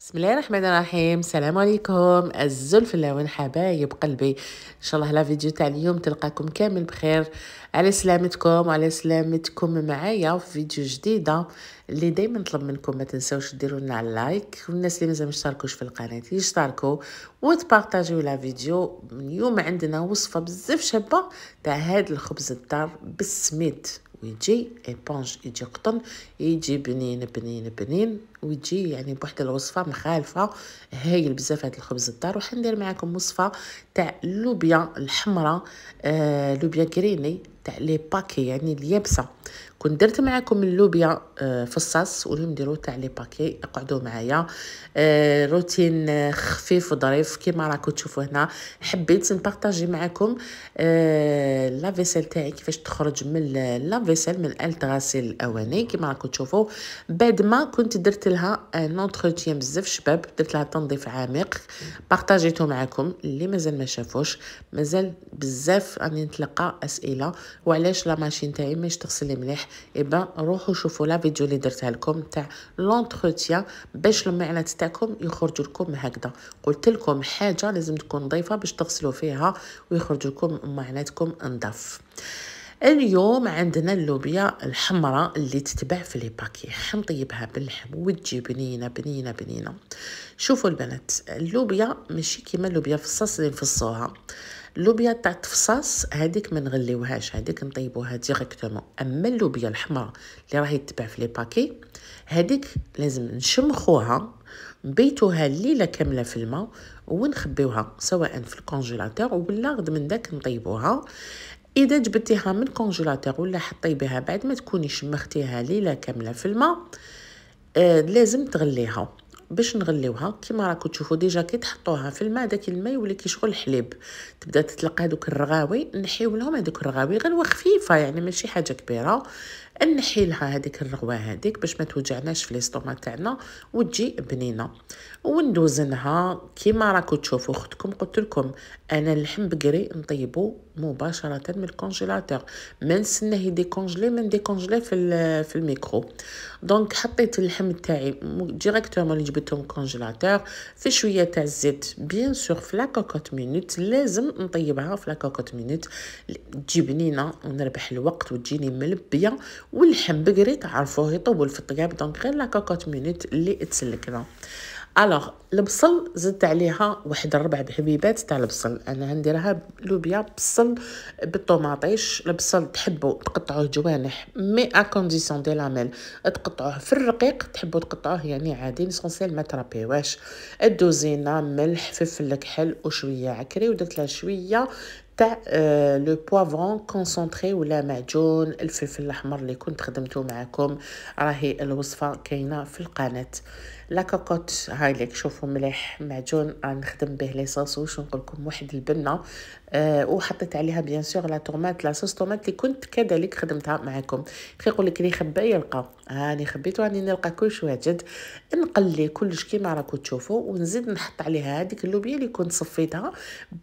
بسم الله الرحمن الرحيم. السلام عليكم. الزلف اللون حبايب قلبي. إن شاء الله la vidéo تاع اليوم تلقاكم كامل بخير. على سلامتكم وعلى سلامتكم معايا في فيديو جديدة اللي دائما نطلب منكم ما تنساوش ديروا لنا ال like. والناس اللي مازال مشتركوش في القناة يشتركوا وتبارطاجيو la vidéo. اليوم عندنا وصفة بزاف شابة تاع هاد الخبز الدار بالسميد ويجي éponge يجي قطن يجي بنين بنين بنين ويجي يعني بواحد الوصفة مخالفة. هايل بزاف هاد الخبز الدار وح ندير معكم وصفة تاع اللوبيا الحمراء آه لوبيا ڨريني تاع les paquets يعني اليابسة. كنت درت معكم اللوبيا آه، في الصاص واليوم نديرو تاع les paquets اقعدوا معايا. آه، روتين خفيف وظريف كيما راكم تشوفوا هنا. حبيت نبارطاجي معكم آه، la vaisselle تاعي كيفاش تخرج من la vaisselle من آلة الأواني كيما راكم تشوفوا بعد ما كنت درت لها un entretien بزاف شباب درت لها تنظيف عميق. بارطاجيته معكم اللي مازال ما شافوش. مازال بزاف راني نتلقى أسئلة وعلاش la machine تاعي ماش تغسل مليح؟ ايبا روحوا شوفوا la vidéo اللي درتها لكم تاع l'entretien باش الماعن تاعكم يخرجوا لكم هكذا قلت لكم حاجة لازم تكون نظيفه باش تغسلوا فيها ويخرجوا لكم ماعناتكم نظاف اليوم عندنا اللوبيا الحمراء اللي تتباع في les paquets. حنطيبها باللحم وتجي بنينة بنينة بنينة. شوفوا البنات اللوبيا ماشي كيما اللوبيا في الصوص اللي نفصوها. اللوبيا تاع التفصاص هذيك ما نغليوهاش هذيك نطيبوها directement. أما اللوبيا الحمراء اللي راهي تتباع في les paquets هذيك لازم نشمخوها نبيتوها ليلة كاملة في الماء ونخبيوها سواء في ال congélateur ولا غد من داك نطيبوها. إذا جبتيها من ال congélateur ولا طيبيها بعد ما تكوني شمختيها ليلة كاملة في الماء آه لازم تغليها. باش نغليوها كيما راكم تشوفوا déjà كي تحطوها في الماء داك الماء يولي كيشغل الحليب تبدا تطلق هذوك الرغاوي نحيو لهم هذوك الرغاوي غلوة خفيفة يعني ماشي حاجة كبيرة. نحي لها هذيك الرغوة هذيك باش ما توجعناش في l'estomac تاعنا وتجي بنينة. وندوزنها كيما راكم تشوفوا اختكم قلت لكم أنا اللحم بقري نطيبو مباشرة من ال congélateur. ما نستناه ي décongeler ما ن décongeler في في ال micro. donc حطيت اللحم تاعي directement اللي جبته من ال congélateur في شوية تاع الزيت. bien sûr في la cocotte minute لازم نطيبها في la cocotte minute تجي بنينة ونربح الوقت وتجيني ملبية واللحم بقري تعرفوه يطول في الطياب donc غير la cocotte minute اللي تسلكنا alors البصل زدت عليها واحد ربع بحبيبات تاع البصل. أنا نديرها لوبيا بصل بالطوماطيش. البصل تحبوا تقطعوه جوانح mais à condition des lamelles تقطعوه في الرقيق تحبوا تقطعوه يعني عادي l'essentiel ما ترابيواش الدوزينة ملح فلفل كحل وشوية عكري ودرت لها شوية تاع le poivron concentré ولا معجون الفلفل الأحمر اللي كنت خدمته معكم راهي الوصفة كاينة في القناة. la cocotte هاي ليك شوفوا مليح معجون نخدم به les sauces واش نقول لكم واحد البنه أه وحطيت عليها bien sûr la tomate la sauce tomate اللي كنت كذلك خدمتها معكم كي يقول لك اللي خبا يلقى. هاني خبيت راني نلقى كلش واجد نقلي كلش كيما راكم تشوفوا ونزيد نحط عليها هذيك اللوبيا اللي كنت صفيتها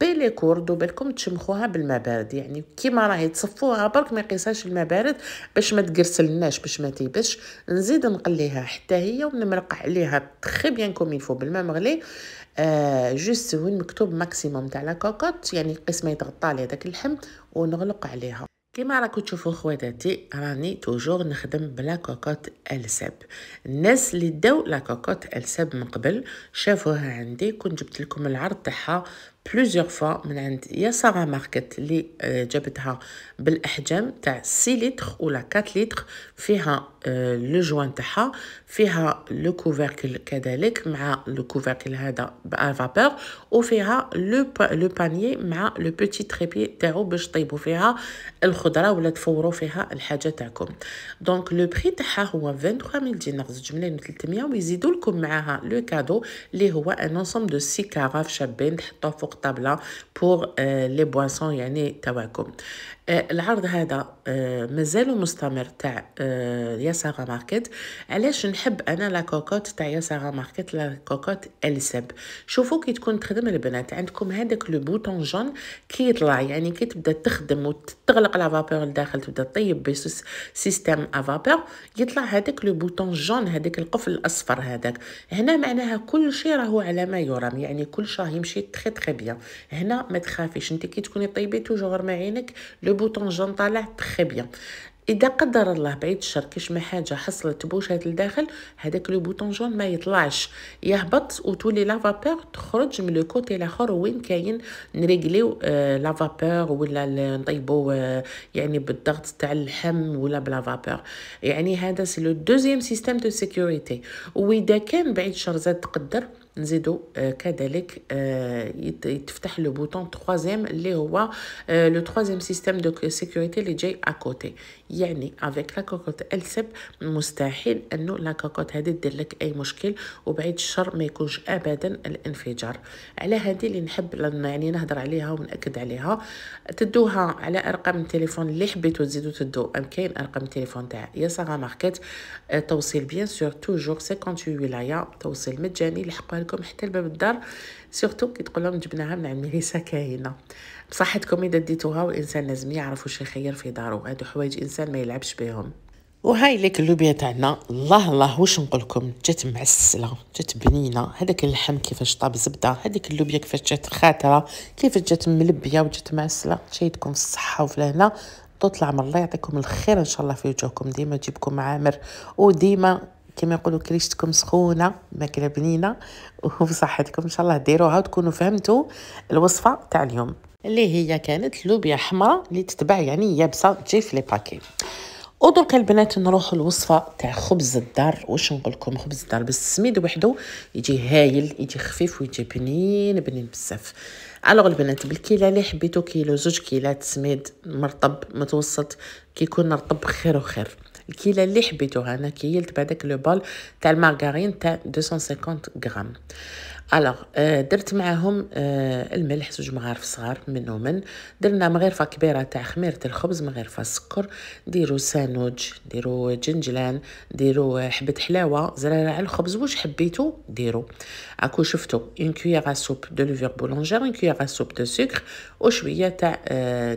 d'accord وبالكم تشمخوها بالماء بارد يعني كيما راهي تصفوها برك ما يقيسهاش الماء بارد باش ما تقرسلناش باش ما تيبش. نزيد نقليها حتى هي ونمرق عليها très bien comme il faut بالماء مغلي. آه juste وين مكتوب maximum تاع la cocotte يعني قسمة يتغطى عليه داك اللحم ونغلق عليها. كما راكم تشوفوا خواتاتي راني toujours نخدم ب la cocotte ال SEB الناس اللي داو la cocotte ال SEB من قبل شافوها عندي كنت جبت لكم العرض تاعها plusieurs fois من عند يسارة ماركت اللي جابتها بالإحجام تاع 6 لتر ولا 4 لتر. فيها le joint تاعها. فيها le couvercle كذلك مع le couvercle هذا vapeur وفيها le le panier مع le petit trépied تاعو باش طيبوا فيها الخضرة ولا تفوروا فيها الحاجة تاعكم. donc le prix تاعها هو 23000 دينار زوج ملايين و300 ويزيدوا لكم معاها le cadeau اللي هو un ensemble de six carafes شابين تحطوه فوق طابله pour les boissons يعني تاعكم العرض هذا مازالو مستمر تاع آه، ياساغا ماركت علاش نحب أنا la cocotte تاع ياساغا ماركت la cocotte ال SEB شوفوا كي تكون تخدم البنات عندكم هذاك le bouton jaune كي يطلع يعني كي تبدأ تخدم وتغلق la vapeur لداخل تبدأ طيب ب système à vapeur يطلع هذاك le bouton jaune هذاك القفل الأصفر هذاك. هنا معناها كل شيء راهو على ما يرام يعني كل شيء يمشي très bien هنا ما تخافيش أنت كي تكوني طيبي toujours مع عينك le bouton jaune طالع très bien إذا قدر الله بعيد الشر كيش ما حاجة حصلت بوشات لداخل هذاك le bouton jaune ما يطلعش. يهبط وتولي la vapeur تخرج من le côté الآخر وين كاين نريغليو آه la vapeur ولا نطيبو آه يعني بالضغط تاع اللحم ولا بلا vapeur يعني هذا c'est le deuxième système de sécurité. وإذا كان بعيد الشر زاد تقدر نزيدو آه كذلك آه يتفتح le bouton troisième اللي هو le troisième système de sécurité اللي جاي à côté يعني avec la cocotte ال SEB مستحيل إنه la cocotte هذه دير لك أي مشكل وبعيد الشر ما يكونش ابدا الانفجار. على هذه اللي نحب يعني نهضر عليها ونأكد عليها. تدوها على أرقام التليفون اللي حبيتو تزيدو تدو. كاين أرقام التليفون تاع يسارا ماركت توصيل bien sûr toujours 58 ولاية توصيل مجاني لحقوا لكم حتى لباب الدار. surtout كي تقول لهم جبناها من عند ميليسا كاينة. بصحتكم إذا ديتوها والانسان لازم يعرف واش يخير في دارو هادو حوايج إنسان ما يلعبش بهم. وهاي ليك اللوبيا تاعنا. الله الله واش نقول لكم؟ جات معسلة جات بنينة. هذاك اللحم كيفاش طاب زبدة. هذيك اللوبيا كيفاش جات خاتره كيفاش جات ملبية وجات معسلة. شيدكم في الصحة وفي الهنا طول العمر الله يعطيكم الخير إن شاء الله في وجوهكم. ديما تجيبكم عامر. وديما كما يقولوا كريشتكم سخونة ماكلة بنينة وبصحتكم إن شاء الله ديروها وتكونوا فهمتوا الوصفة تاع اليوم. اللي هي كانت لوبيا حمراء اللي تتباع يعني يابسة تجي في لي باكي. ودرك البنات نروحوا الوصفة تاع خبز الدار. واش نقول لكم خبز الدار؟ بس السميد وحده يجي هايل يجي خفيف ويجي بنين بنين بزاف. alors البنات بالكيلة اللي حبيتو كيلو زوج كيلات سميد مرطب متوسط كيكون رطب خير وخير. الكيله اللي حبيتوها أنا كيلت بهذاك le bol تاع المارغارين تاع 250 غرام. alors آه درت معاهم آه الملح زوج مغارف صغار من ومن درنا مغرفة كبيرة تاع خميرة الخبز مغرفة سكر. ديروا سانوج ديروا جنجلان ديروا حبة حلاوة زرارة على الخبز. واش حبيتو؟ ديروا. اكو شفتو une cuillère soupe de levure boulangère une cuillère soupe de sucre وشويه تاع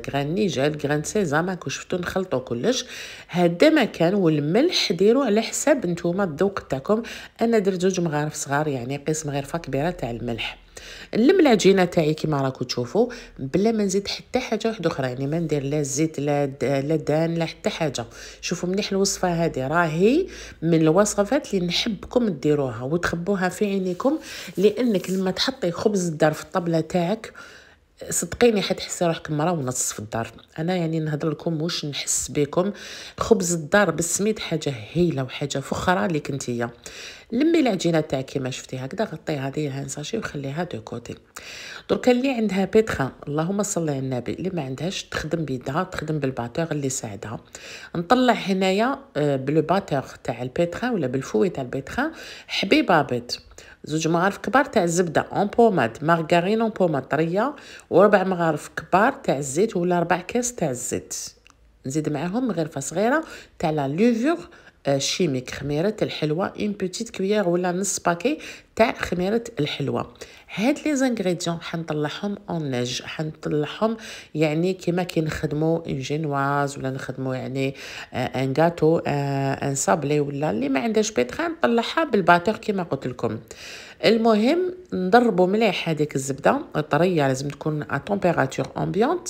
graines nigelle graines sésame اكو شفتو نخلطو كلش هذا ما كان والملح ديروا على حساب نتوما الذوق تاعكم أنا درت زوج مغارف صغار يعني قيس مغرفه كبيره كبيره تاع الملح نلم العجينه تاعي كيما راكم تشوفوا بلا ما نزيد حتى حاجة واحدة أخرى يعني ما ندير لا زيت لا لا دهان لا حتى حاجة. شوفوا مليح الوصفة هذه راهي من الوصفات اللي نحبكم ديروها وتخبوها في عينيكم لأنك لما تحطي خبز الدار في الطبلة تاعك صدقيني حتحسي روحك مرة ونص في الدار. أنا يعني نهضر لكم واش نحس بكم. خبز الدار بالسميد حاجة هايلة وحاجة فخرة ليك نتيا لمي العجينه تاعك كيما شفتي هكذا غطيها ديرها sachet وخليها de côté. درك اللي عندها pétrin اللهم صل على النبي اللي ما عندهاش تخدم بيدها تخدم بال batteur اللي يساعدها نطلع هنايا آه، ب le batteur تاع ال pétrin ولا بالفوي تاع البيتخا حبيبة بيض زوج مغارف كبار تاع الزبدة. en pommade margarine en pommade طرية وربع مغارف كبار تاع الزيت ولا ربع كاس تاع الزيت. نزيد معاهم مغرفه صغيرة تاع la levure chimique خميرة الحلوة une petite cuillère ولا نص paquet تاع خميرة الحلوة. هاد les ingrédients حنطلعهم en neige حنطلعهم يعني كيما كي نخدمو une génoise ولا نخدمو يعني un gâteau un sablé ولا اللي ما عندهاش pétrin نطلعها بال batteur كيما قلت لكم. المهم نضربو مليح هذيك الزبدة طريه لازم تكون à température ambiante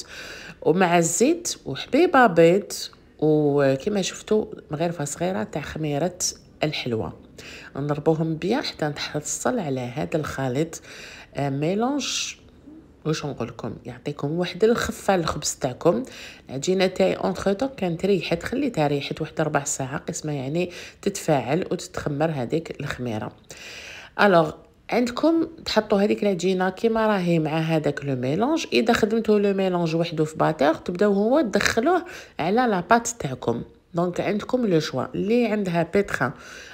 ومع الزيت وحبيبه بيض وكما شفتوا مغرفه صغيره تاع خميرة الحلوة. نضربوهم bien حتى نتحصل على هذا الخليط آه، mélange. واش نقول لكم؟ يعطيكم واحد الخفة الخبز تاعكم العجينه تاعي entre-temps كانت ريحت خليتها ريحت واحد ربع ساعة قسمة يعني تتفاعل وتتخمر هذيك الخميرة. alors عندكم تحطوا هذيك العجينة كيما راهي مع هذاك le mélange. إذا خدمتوا le mélange وحده في batteur تبداو هو تدخلوه على la pâte تاعكم. donc عندكم le choix. اللي عندها pétrin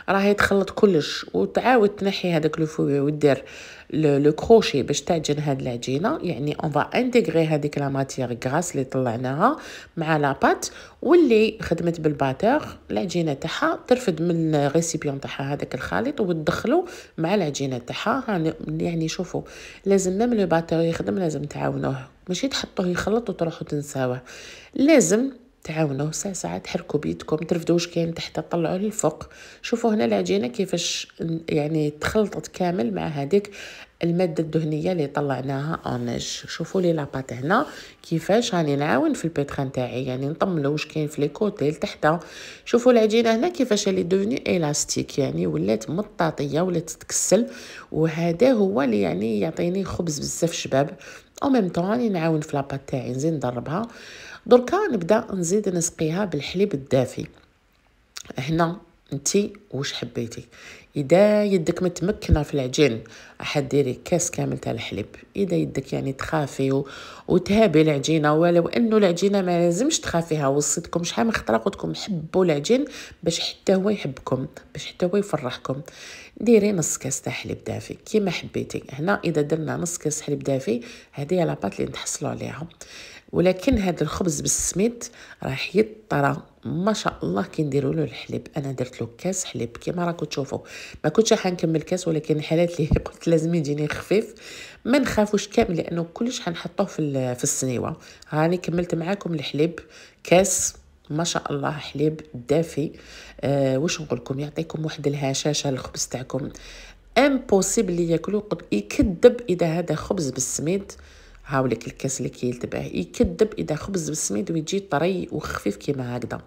راهي تخلط كلش وتعاود تنحي هذاك le fouet ودير le crochet باش تعجن هاد العجينة. يعني on va intégrer هذيك la matière grasse اللي طلعناها مع la pâte واللي خدمت بال batteur العجينة تاعها ترفد من ال récipient تاعها هذاك الخليط وتدخلو مع العجينة تاعها. يعني شوفوا لازم même le batteur يخدم لازم تعاونوه. ماشي تحطوه يخلط وتروحوا تنساوه. لازم تعاونوا. ساعة ساعة تحركوا بيدكم. ترفدوا واش كاين تحت طلعوا للفوق. شوفوا هنا العجينة كيفاش يعني تخلطت كامل مع هذيك المادة الدهنية اللي طلعناها en neige شوفوا la pâte هنا كيفاش راني نعاون في ال pétrin تاعي. يعني نطملو واش كاين في les côtés لتحت شوفوا العجينة هنا كيفاش elle devient élastique. يعني ولات مطاطية ولات تتكسل. وهذا هو اللي يعني يعطيني خبز بزاف شباب. au même temps راني نعاون في la pâte تاعي. نزيد ندربها دركا نبدا نزيد نسقيها بالحليب الدافي. هنا انتي واش حبيتي؟ اذا يدك متمكنة في العجين راح ديري كاس كامل تاع الحليب. اذا يدك يعني تخافي و... وتهابي العجينة ولو انه العجينة ما لازمش تخافيها وصيتكم شحال من خطرة قلت لكم حبوا العجين باش حتى هو يحبكم باش حتى هو يفرحكم. ديري نص كاس تاع حليب دافي كيما حبيتي. هنا إذا درنا نص كاس حليب دافي هذه لاباط اللي نتحصلوا عليها. ولكن هذا الخبز بالسميد راح يطرى. ما شاء الله كي نديروا له الحليب. أنا درت له كاس حليب. كما راكم تشوفوا ما كنتش حنكمل كاس ولكن الحالات اللي قلت لازم يجيني خفيف. ما نخافوش كامل لأنه كلش حنحطوه في في السنيوه هاني كملت معاكم الحليب. كاس. ما شاء الله حليب دافي. آه واش نقول لكم؟ يعطيكم واحد الهشاشة الخبز تاعكم. impossible ياكلوا يكذب إذا هذا خبز بالسميد. هاولك الكاس اللي كيلتبه يكذب إذا خبز بالسميد ويجي طري وخفيف كيما هكذا.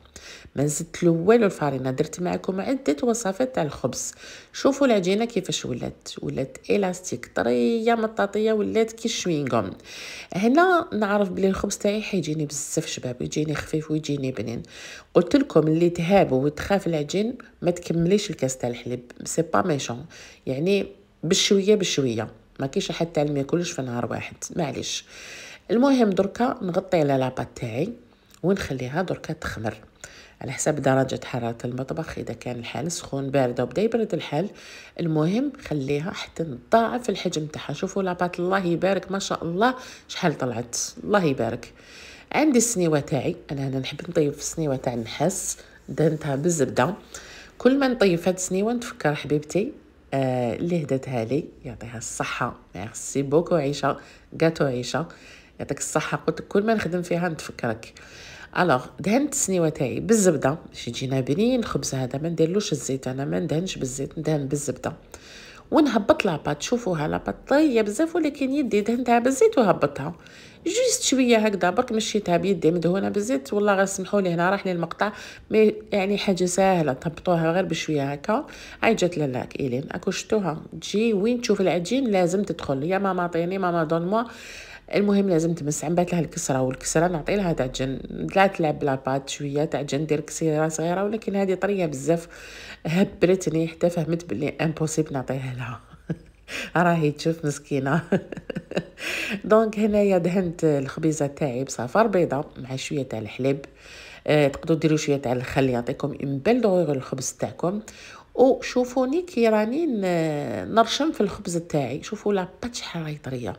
ما زدت له والو الفارينه درت معكم عدة وصفات تاع الخبز. شوفوا العجينة كيفاش ولات. ولات élastique طرية مطاطية ولات كي ال chewing-gum هنا نعرف بلي الخبز تاعي حيجيني بزاف شباب يجيني خفيف ويجيني بنين. قلت لكم اللي تهاب وتخاف العجين ما تكمليش الكاس تاع الحليب. c'est pas méchant يعني بشوية بشوية. ما كاينش حد تعلم ياكلش في نهار واحد. معليش. المهم دركا نغطي على la pâte تاعي ونخليها دركا تخمر. على حسب درجة حرارة المطبخ إذا كان الحال سخون باردة وبدا يبرد الحال. المهم خليها حتى نضاعف الحجم تاعها. شوفوا la pâte الله يبارك ما شاء الله شحال طلعت. الله يبارك. عندي السنيوة تاعي. أنا هنا نحب نطيب في السنيوة تاع النحاس دهنتها بالزبدة كل ما نطيب هاد السنيوة نتفكر حبيبتي. آه اللي هدتها لي؟ يعطيها الصحة. merci beaucoup عيشة. قاتو عيشة. يعطيك الصحة. قلت كل ما نخدم فيها نتفكرك. alors دهنت السنيوة تاعي بالزبدة. باش يجينا بنين الخبز هذا ما نديرلوش الزيت. أنا ما ندهنش بالزيت ندهن بالزبدة. ونهبط la pâte. شوفوها la pâte طريه بزاف ولكن يدي دهنتها بالزيت وهبطها. juste شوية هكذا برك مشيتها بيدي مدهونة بالزيت والله غير سمحوا لي هنا راح لي المقطع mais يعني حاجة سهله تهبطوها غير بشوية هكا. هاي جات لاله إيلين. أكو شتوها تجي وين تشوف العجين لازم تدخل. يا ماما عطيني ماما donne-moi. المهم لازم تمس. عمبات لها الكسرة والكسرة نعطي لها تعجن. لا تلعب la pâte شوية تعجن دير كسيرة صغيرة. ولكن هذه طرية بزاف. هبرتني حتى فهمت بلي impossible نعطيها لها. راهي تشوف مسكينة. donc هنايا دهنت الخبيزة تاعي بصفر بيضة مع شوية تاع الحليب. أه تقدروا ديروا شوية تاع الخل يعطيكم une belle dorure الخبز تاعكم. وشوفوني كي راني نرشم في الخبز تاعي. شوفوا la pâte راهي طريه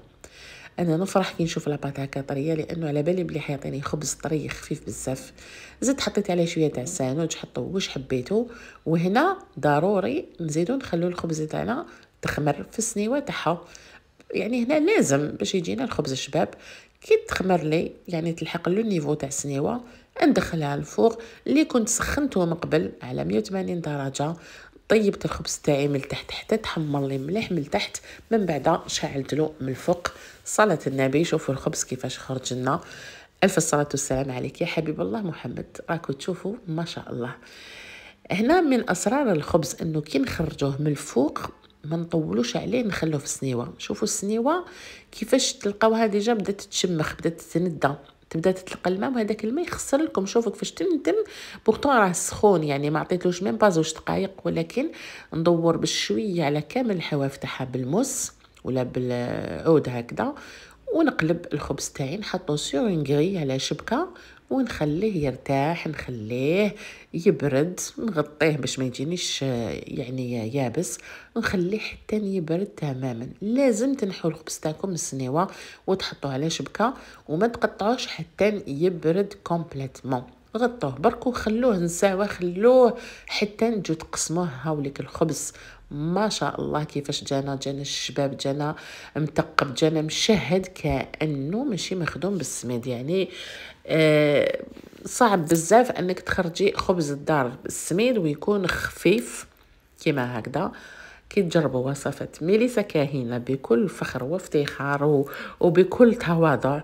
أنا نفرح كي نشوف la pâte هكا طرية لأنه على بالي بلي حيعطيني خبز طري خفيف بزاف. زدت حطيت عليه شوية تاع السانوج حطوا واش حبيتو. وهنا ضروري نزيدو نخلو الخبز تاعنا تخمر في السنيوه تاعها يعني هنا لازم باش يجينا الخبز الشباب كي تخمر لي يعني تلحق لو نيفو تاع السنيوه ندخلها الفوق اللي كنت سخنته من قبل على 180 درجة. طيبت الخبز تاعي من التحت حتى تحمر لي مليح من التحت. من بعد شعلت له من الفوق. صلاة النبي شوفوا الخبز كيفاش خرج لنا. ألف الصلاة والسلام عليك يا حبيب الله محمد. راكو تشوفوا ما شاء الله. هنا من أسرار الخبز إنه كي نخرجوه من الفوق ما نطولوش عليه نخلوه في السنيوة. شوفوا السنيوة كيفاش تلقاوها déjà بدات تشمخ بدات تندى تبدا تتلقى الماء وهذاك الماء يخسر لكم. شوفوا كيفاش تندى. pourtant راه سخون يعني ما عطيتلوش même pas زوج دقائق ولكن ندور بشويه على كامل الحواف تاعها بالموس ولا بالعود هكذا ونقلب الخبز تاعي. نحطوه على شبكة ونخليه يرتاح نخليه يبرد نغطيه باش ما يجينيش يعني يابس. ونخليه حتى يبرد تماما. لازم تنحوا الخبز تاعكم السنيوة وتحطوه على شبكة وما تقطعوش حتى يبرد كومبليتمون. غطوه برك وخلوه نساوه خلوه حتى نجو تقسموه هاوليك الخبز. ما شاء الله كيفاش جانا جانا الشباب جانا متقب جانا مشهد كأنه ماشي مخدوم بالسميد. يعني آه صعب بزاف أنك تخرجي خبز الدار بالسميد ويكون خفيف كيما هكذا. كي تجربوا وصفة ميليسا كاهنة بكل فخر وافتخار وبكل تواضع.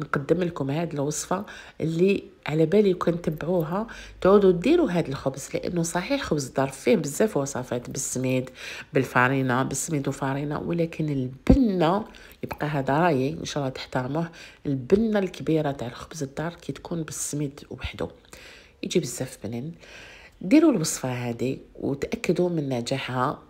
نقدم لكم هذه الوصفة اللي على بالي كون تبعوها. تعودوا ديروا هذا الخبز لأنه صحيح خبز الدار فيه بزاف وصفات بالسميد بالفارينة بالسميد وفارينة ولكن البنة يبقى هذا رأيي إن شاء الله تحترموه. البنة الكبيرة تاع الخبز الدار كي تكون بالسميد وحده يجي بزاف بنين ديروا الوصفة هذه وتأكدوا من نجاحها.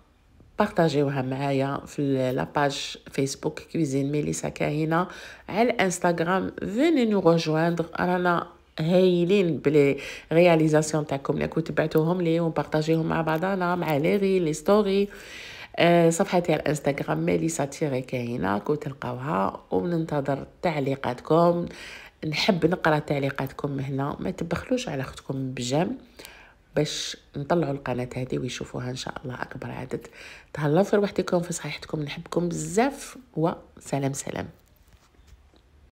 بارطاجيوها معايا في la page Facebook Cuisine Melissa Kahina على الانستغرام venez nous rejoindre رانا هايلين ب les réalisations تاعكم. اللي تبعتوهم لي وبارطاجيهم مع بعضنا مع les reels les stories صفحتي على الانستغرام Melissa tiret Kahina كنت تلقاوها. وننتظر تعليقاتكم. نحب نقرأ تعليقاتكم هنا. ما تبخلوش على أختكم بجام باش نطلعوا القناة هذه ويشوفوها إن شاء الله أكبر عدد. تهلاو في روحتكم في صحيحتكم نحبكم بزاف وسلام سلام.